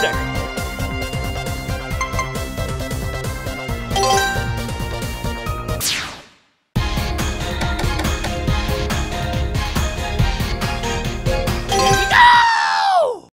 second.